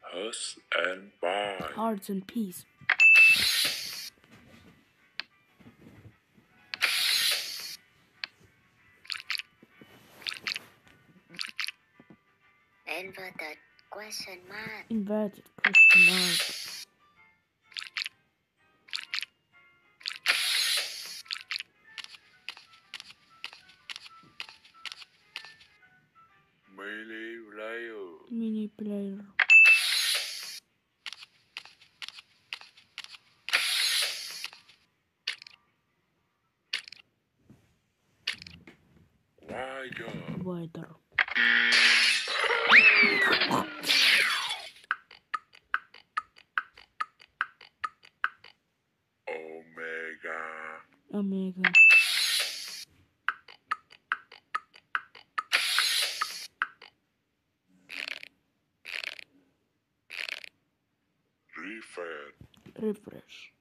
Hus and by. Hearts and peace. Inverted question mark. Inverted question mark. Melee player. Mini player. Wider. Wider. Omega. Omega. Refresh. Refresh.